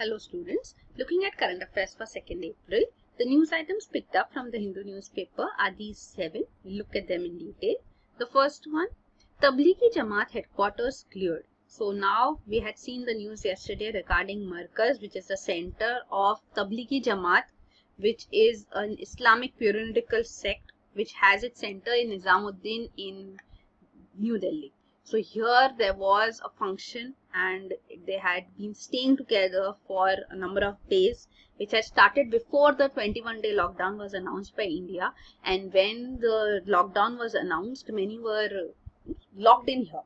Hello students, looking at current affairs for 2nd April, the news items picked up from the Hindu newspaper are these seven. We'll look at them in detail. The first one, Tablighi Jamaat headquarters cleared. So now we had seen the news yesterday regarding Markaz which is the center of Tablighi Jamaat which is an Islamic periodical sect which has its center in Nizamuddin in New Delhi. So here there was a function and they had been staying together for a number of days which had started before the 21 day lockdown was announced by India. And when the lockdown was announced many were locked in here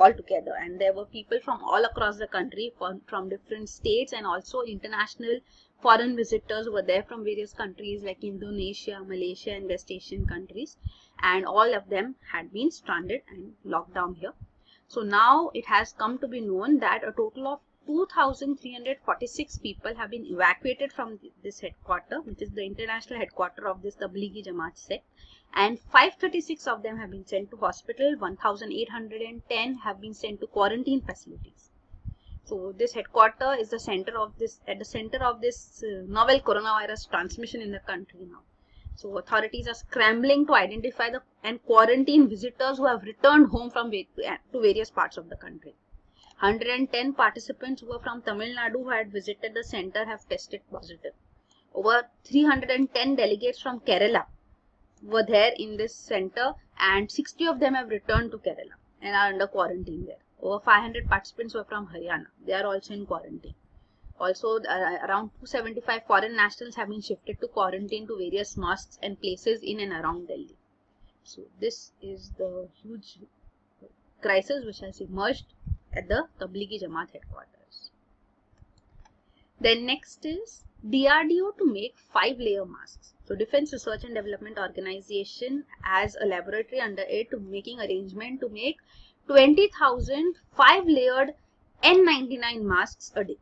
all together and there were people from all across the country from, from different states and also international foreign visitors were there from various countries like Indonesia, Malaysia and West Asian countries. And all of them had been stranded and locked down here. So now it has come to be known that a total of 2,346 people have been evacuated from this headquarter, which is the international headquarter of this Tablighi Jamaat sect, and 536 of them have been sent to hospital, 1,810 have been sent to quarantine facilities. So this headquarter is the center of this at the center of this uh, novel coronavirus transmission in the country now. So authorities are scrambling to identify the and quarantine visitors who have returned home from to various parts of the country. 110 participants who were from Tamil Nadu who had visited the center have tested positive. Over 310 delegates from Kerala were there in this center and 60 of them have returned to Kerala and are under quarantine there. Over 500 participants were from Haryana. They are also in quarantine. Also, uh, around 275 foreign nationals have been shifted to quarantine to various mosques and places in and around Delhi. So, this is the huge crisis which has emerged at the Tablighi Jamaat headquarters. Then next is DRDO to make five layer masks. So Defense Research and Development Organization has a laboratory under it making arrangement to make 20,000 five layered N99 masks a day.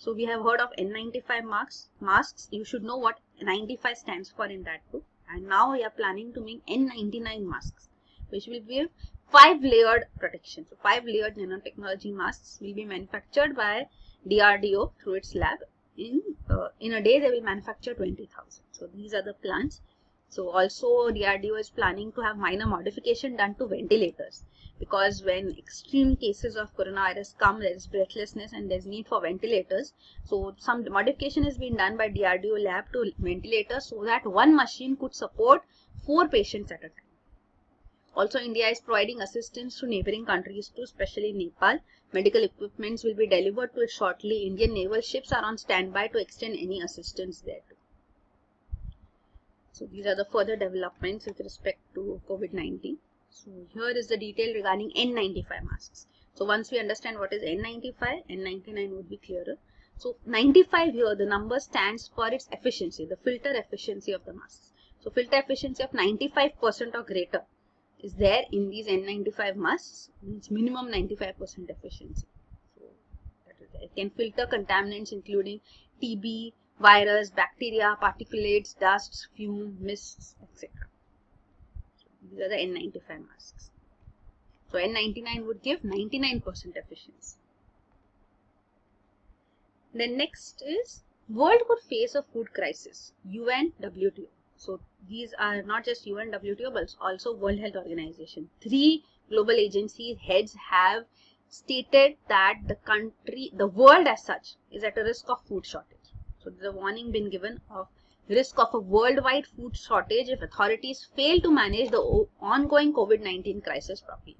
So we have heard of N95 masks. Masks. You should know what 95 stands for in that book. And now we are planning to make N99 masks, which will give five layered protection. So five layered nanotechnology masks will be manufactured by DRDO through its lab. In uh, in a day, they will manufacture 20,000. So these are the plans. So also DRDO is planning to have minor modification done to ventilators because when extreme cases of coronavirus come there is breathlessness and there's need for ventilators. So some modification has been done by DRDO lab to ventilators so that one machine could support four patients at a time. Also India is providing assistance to neighboring countries too especially Nepal. Medical equipments will be delivered to it shortly. Indian naval ships are on standby to extend any assistance there too. So these are the further developments with respect to COVID-19. So here is the detail regarding N95 masks. So once we understand what is N95, N99 would be clearer. So 95 here, the number stands for its efficiency, the filter efficiency of the masks. So filter efficiency of 95% or greater is there in these N95 masks, means minimum 95% efficiency. So that is it can filter contaminants including TB, virus, bacteria, particulates, dust, fume, mists, etc. These are the N95 masks. So N99 would give 99% efficiency. Then next is world could face a food crisis. UN, WTO. So these are not just UN, WTO but also World Health Organization. Three global agencies heads have stated that the country, the world as such is at a risk of food shortage. So there's a warning been given of risk of a worldwide food shortage if authorities fail to manage the ongoing COVID-19 crisis properly.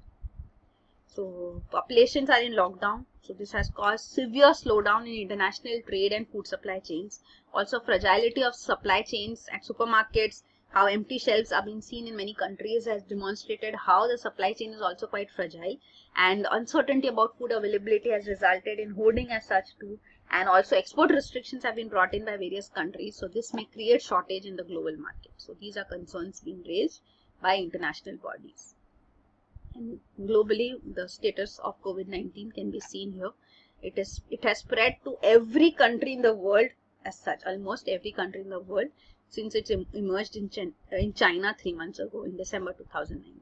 So populations are in lockdown. So this has caused severe slowdown in international trade and food supply chains. Also fragility of supply chains at supermarkets, how empty shelves are being seen in many countries has demonstrated how the supply chain is also quite fragile and uncertainty about food availability has resulted in hoarding as such too and also export restrictions have been brought in by various countries so this may create shortage in the global market. So these are concerns being raised by international bodies. And globally the status of covid-19 can be seen here. It is it has spread to every country in the world as such almost every country in the world since it emerged in, Ch in china three months ago in december 2019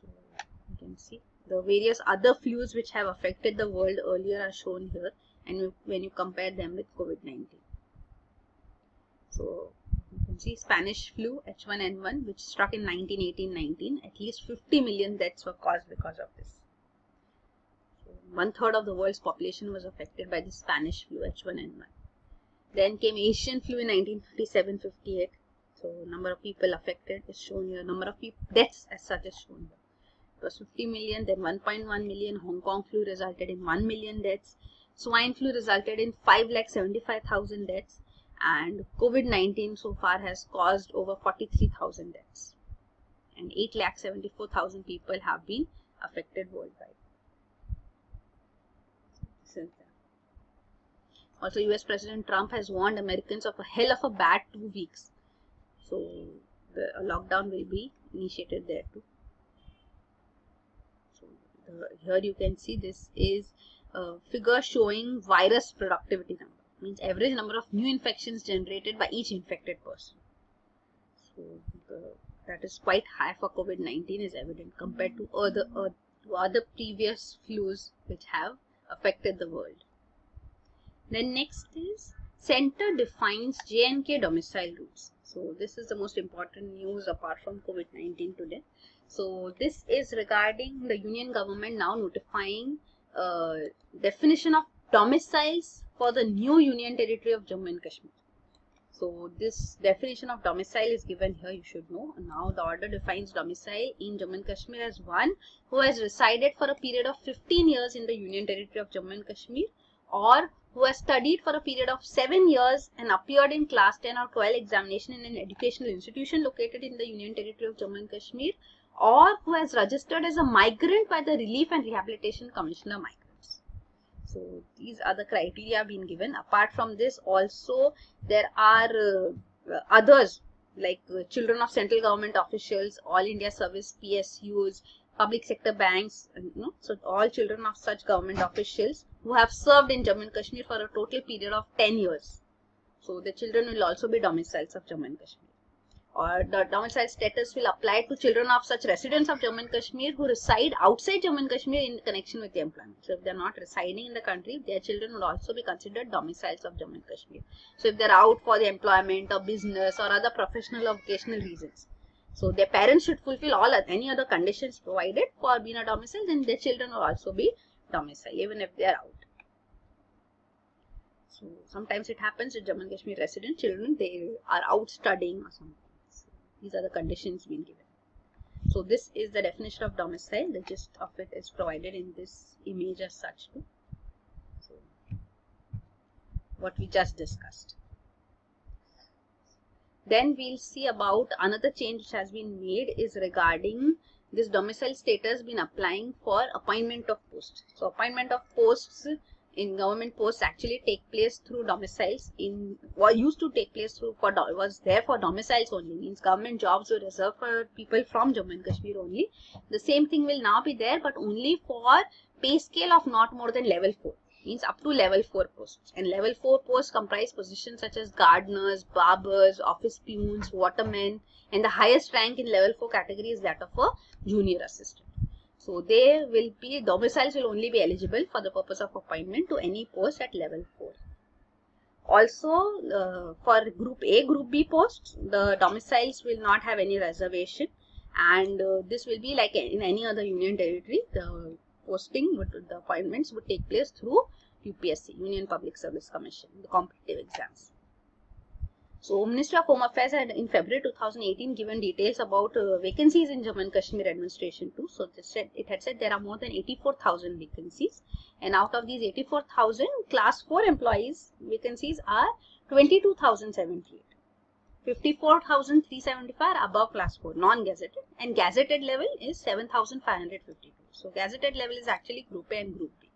so you can see the various other flus which have affected the world earlier are shown here and when you compare them with COVID-19. So you can see Spanish flu H1N1 which struck in 1918-19 at least 50 million deaths were caused because of this. So one third of the world's population was affected by the Spanish flu H1N1. Then came Asian flu in 1957-58. So number of people affected is shown here. Number of deaths as such is shown here. Was 50 million, then 1.1 million. Hong Kong flu resulted in 1 million deaths. Swine flu resulted in 5,75,000 deaths. And COVID-19 so far has caused over 43,000 deaths. And 8,74,000 people have been affected worldwide. Also, US President Trump has warned Americans of a hell of a bad two weeks. So, the lockdown will be initiated there too. The, here you can see this is a figure showing virus productivity number. Means average number of new infections generated by each infected person. So, the, that is quite high for COVID-19 is evident compared to other, uh, to other previous flus which have affected the world. Then next is center defines J&K domicile rules. So this is the most important news apart from COVID-19 today. So this is regarding the union government now notifying uh, definition of domiciles for the new union territory of Jammu and Kashmir. So this definition of domicile is given here, you should know. Now the order defines domicile in Jammu and Kashmir as one who has resided for a period of 15 years in the union territory of Jammu and Kashmir or who has studied for a period of 7 years and appeared in class 10 or 12 examination in an educational institution located in the Union Territory of Jammu and Kashmir or who has registered as a migrant by the Relief and Rehabilitation Commissioner Migrants. So these are the criteria being given. Apart from this also there are uh, others like uh, children of central government officials, all India service PSUs, public sector banks, you know, so all children of such government officials who have served in Jammu and Kashmir for a total period of 10 years. So the children will also be domiciles of Jammu and Kashmir. Or the domicile status will apply to children of such residents of Jammu and Kashmir who reside outside Jammu and Kashmir in connection with the employment. So if they are not residing in the country, their children will also be considered domiciles of Jammu and Kashmir. So if they are out for the employment or business or other professional or vocational reasons. So their parents should fulfill all any other conditions provided for being a domicile, then their children will also be domicile even if they are out. So sometimes it happens with Jammu and Kashmir resident children, they are out studying or something. These are the conditions being given. So this is the definition of domicile. The gist of it is provided in this image as such too. So what we just discussed. Then we'll see about another change which has been made is regarding this domicile status been applying for appointment of posts. So appointment of posts in government posts actually take place through domiciles in what used to take place through for was there for domiciles only means government jobs were reserved for people from Jammu and Kashmir only. The same thing will now be there but only for pay scale of not more than level 4 means up to level 4 posts and level 4 posts comprise positions such as gardeners, barbers, office peons, watermen and the highest rank in level 4 category is that of a junior assistant. So they will be, domiciles will only be eligible for the purpose of appointment to any post at level 4. Also, uh, for group A, group B posts, the domiciles will not have any reservation and uh, this will be like in any other union territory. The posting, would, the appointments would take place through UPSC, Union Public Service Commission, the competitive exams. So, Ministry of Home Affairs had in February 2018 given details about uh, vacancies in Jammu and Kashmir administration too. So, said, it had said there are more than 84,000 vacancies and out of these 84,000 class 4 employees vacancies are 22,078. 54,375 are above class 4 non-gazetted and gazetted level is 7,552. So, gazetted level is actually group A and group B.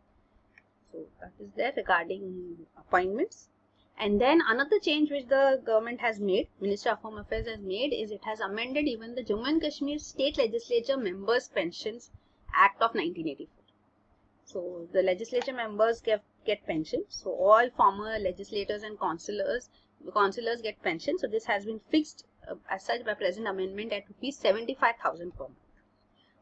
So, that is there regarding appointments. And then another change which the government has made, Ministry of Home Affairs has made is it has amended even the Jammu and Kashmir State Legislature Members Pensions Act of 1984. So the legislature members get, get pensions. So all former legislators and councillors, councillors get pension. So this has been fixed uh, as such by present amendment at rupees 75,000 per month.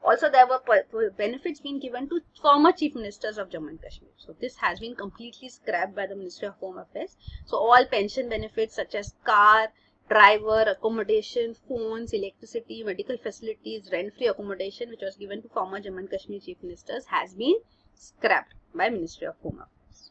Also, there were benefits being given to former chief ministers of Jammu and Kashmir. So, this has been completely scrapped by the Ministry of Home Affairs. So, all pension benefits such as car, driver, accommodation, phones, electricity, medical facilities, rent-free accommodation which was given to former Jammu and Kashmir chief ministers has been scrapped by Ministry of Home Affairs.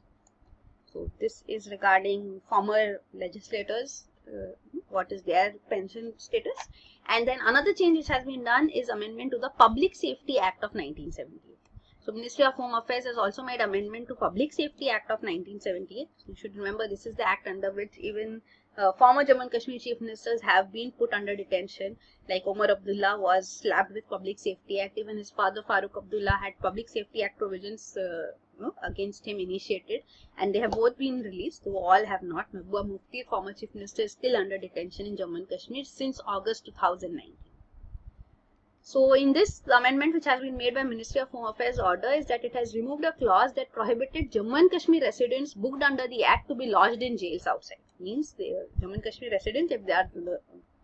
So, this is regarding former legislators, uh, what is their pension status and then another change which has been done is amendment to the Public Safety Act of 1978. So Ministry of Home Affairs has also made amendment to Public Safety Act of 1978. You should remember this is the act under which even uh, former Jammu and Kashmir chief ministers have been put under detention. Like Omar Abdullah was slapped with Public Safety Act. Even his father Farooq Abdullah had Public Safety Act provisions uh, against him initiated and they have both been released though all have not. Mehbooba Mufti, former chief minister, is still under detention in Jammu and Kashmir since August 2019. So in this amendment which has been made by Ministry of Home Affairs order is that it has removed a clause that prohibited Jammu and Kashmir residents booked under the act to be lodged in jails outside. Means the Jammu and Kashmir residents if they are uh,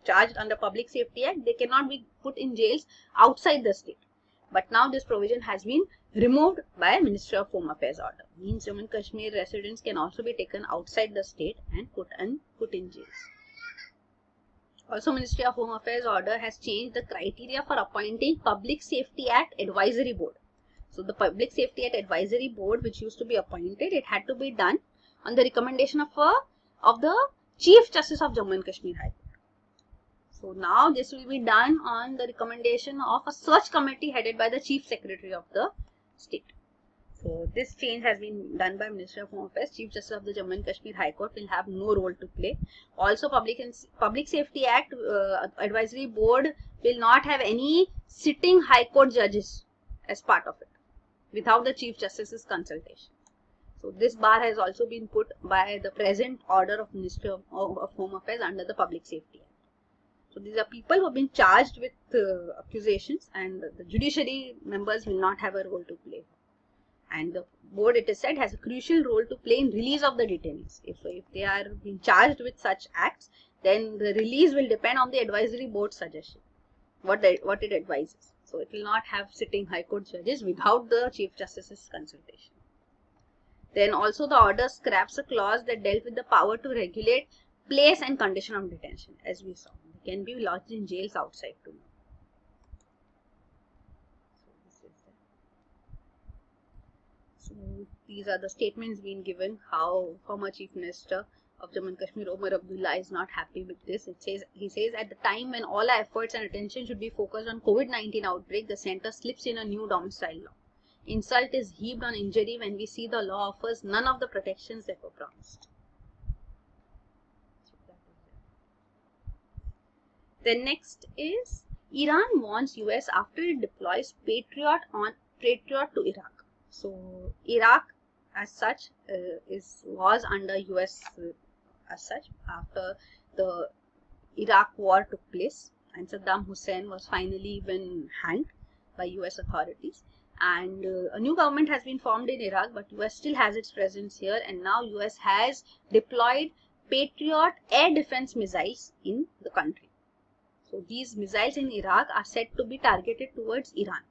charged under Public Safety Act they cannot be put in jails outside the state. But now this provision has been removed by Ministry of Home Affairs order. Means Jammu and Kashmir residents can also be taken outside the state and put and put in jails. Also, Ministry of Home Affairs order has changed the criteria for appointing Public Safety Act Advisory Board. So, the Public Safety Act Advisory Board, which used to be appointed, it had to be done on the recommendation of a, of the Chief Justice of Jammu and Kashmir High Court. So now this will be done on the recommendation of a search committee headed by the Chief Secretary of the state. So this change has been done by Minister of Home Affairs. Chief Justice of the Jammu and Kashmir High Court will have no role to play. Also, Public and Public Safety Act uh, Advisory Board will not have any sitting High Court judges as part of it without the Chief Justice's consultation. So this bar has also been put by the present order of Ministry of, Home Affairs under the Public Safety Act. So these are people who have been charged with uh, accusations and the judiciary members will not have a role to play. And the board, it is said, has a crucial role to play in release of the detainees. If, if they are being charged with such acts, then the release will depend on the advisory board suggestion, what, the, what it advises. So it will not have sitting high court judges without the chief justice's consultation. Then also the order scraps a clause that dealt with the power to regulate place and condition of detention as we saw can be lodged in jails outside too. So, these are the statements being given how former Chief Minister of Jammu and Kashmir Omar Abdullah is not happy with this. It says he says at the time when all our efforts and attention should be focused on COVID-19 outbreak, the center slips in a new domicile law. Insult is heaped on injury when we see the law offers none of the protections that were promised. Then next is Iran wants US after it deploys Patriot on Patriot to Iraq. So Iraq as such uh, is was under US uh, as such after the Iraq war took place and Saddam Hussein was finally even hanged by US authorities and uh, a new government has been formed in Iraq but US still has its presence here and now US has deployed Patriot air defense missiles in the country. So these missiles in Iraq are said to be targeted towards Iran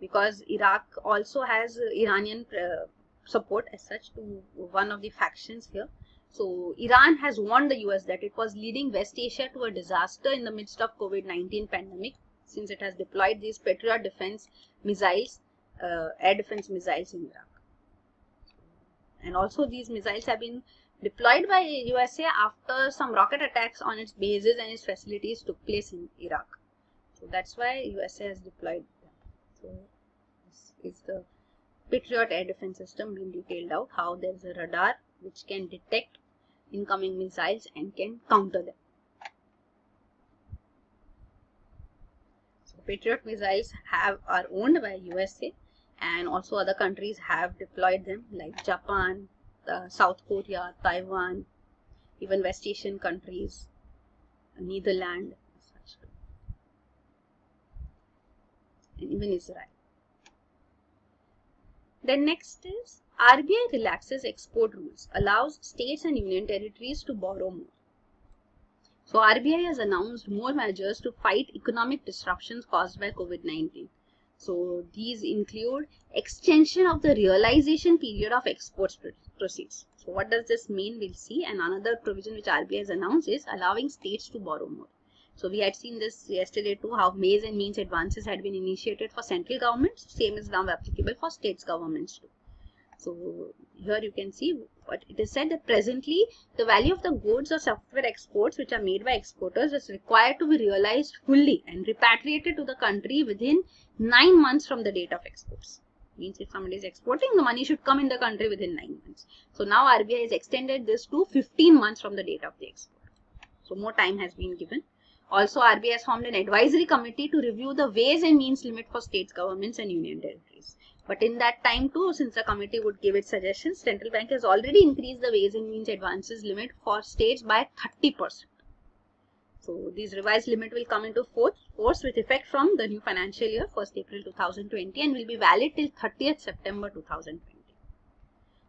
because Iraq also has Iranian uh, support as such to one of the factions here. So Iran has warned the US that it was leading West Asia to a disaster in the midst of COVID-19 pandemic since it has deployed these Patriot defense missiles, uh, air defense missiles in Iraq. And also these missiles have been deployed by USA after some rocket attacks on its bases and its facilities took place in Iraq. So that's why USA has deployed them. So this is the Patriot air defense system being detailed out how there's a radar which can detect incoming missiles and can counter them. So Patriot missiles have are owned by USA and also other countries have deployed them like Japan, uh, South Korea, Taiwan, even West Asian countries, Netherlands, and even Israel. Then next is RBI relaxes export rules, allows states and union territories to borrow more. So RBI has announced more measures to fight economic disruptions caused by COVID-19. So these include extension of the realization period of export proceeds. So what does this mean? We'll see. And another provision which RBI has announced is allowing states to borrow more. So we had seen this yesterday too, how ways and means advances had been initiated for central governments. Same is now applicable for states governments too. So here you can see what it is said that presently the value of the goods or software exports which are made by exporters is required to be realized fully and repatriated to the country within 9 months from the date of exports. Means if somebody is exporting, the money should come in the country within 9 months. So now RBI has extended this to 15 months from the date of the export. So more time has been given. Also, RBI has formed an advisory committee to review the ways and means limit for states, governments and union territories. But in that time too, since the committee would give its suggestions, central bank has already increased the ways and means advances limit for states by 30%. So these revised limit will come into force, with effect from the new financial year, 1st April 2020 and will be valid till 30th September 2020.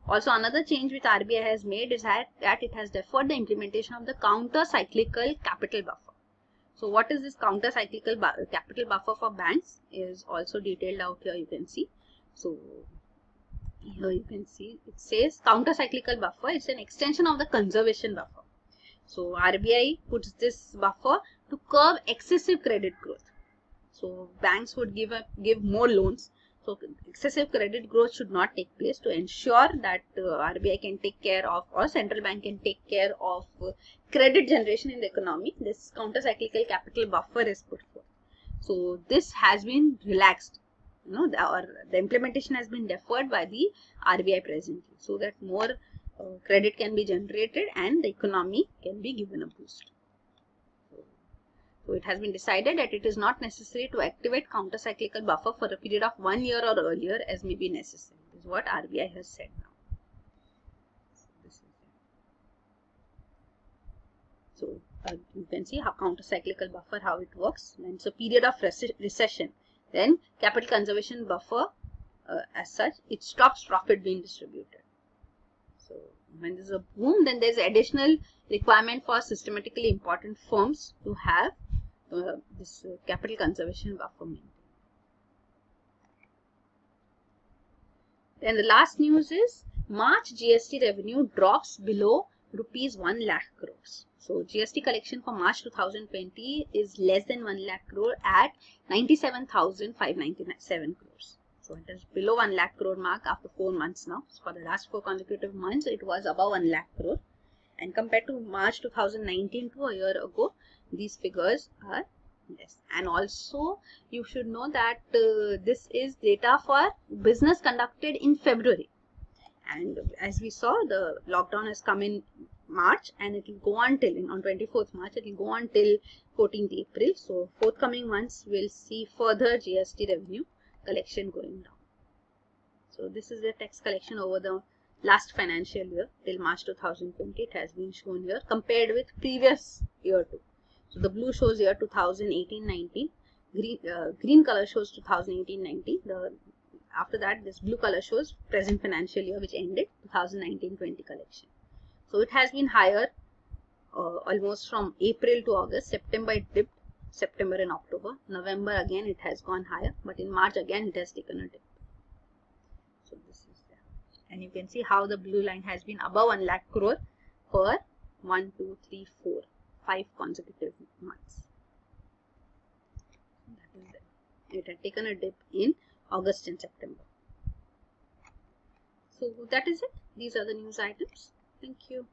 Also, another change which RBI has made is that, that it has deferred the implementation of the counter-cyclical capital buffer. So what is this counter cyclical bu capital buffer for banks is also detailed out here you can see. So here you can see it says counter cyclical buffer it's an extension of the conservation buffer. So RBI puts this buffer to curb excessive credit growth. So banks would give a, give more loans so excessive credit growth should not take place to ensure that uh, RBI can take care of or central bank can take care of uh, credit generation in the economy. This counter-cyclical capital buffer is put forth. So this has been relaxed. You know, the, or the implementation has been deferred by the RBI presently so that more uh, credit can be generated and the economy can be given a boost. So it has been decided that it is not necessary to activate counter-cyclical buffer for a period of one year or earlier as may be necessary. This is what RBI has said now. So, uh, you can see how counter-cyclical buffer, how it works. When it's a period of recession, then capital conservation buffer uh, as such, it stops profit being distributed. So, when there's a boom, then there's additional requirement for systematically important firms to have uh, this uh, capital conservation buffer maintained. Then the last news is March GST revenue drops below rupees 1 lakh crores. So GST collection for March 2020 is less than 1 lakh crore at 97,597 crores. So it is below 1 lakh crore mark after 4 months now. So for the last 4 consecutive months it was above 1 lakh crore. And compared to March 2019 to a year ago, these figures are less and also you should know that uh, this is data for business conducted in February and as we saw the lockdown has come in March and it will go on till on 24th March it will go on till 14th April so forthcoming months we will see further GST revenue collection going down so this is the tax collection over the last financial year till March 2020 it has been shown here compared with previous year too so the blue shows year 2018-19, green, uh, green color shows 2018-19. The after that this blue color shows present financial year which ended 2019-20 collection. So it has been higher uh, almost from April to August. September it dipped. September and October. November again it has gone higher, but in March again it has taken a dip. So this is there. And you can see how the blue line has been above 1 lakh crore for 1, 2, 3, 4 five consecutive months. It had taken a dip in August and September. So that is it. These are the news items. Thank you.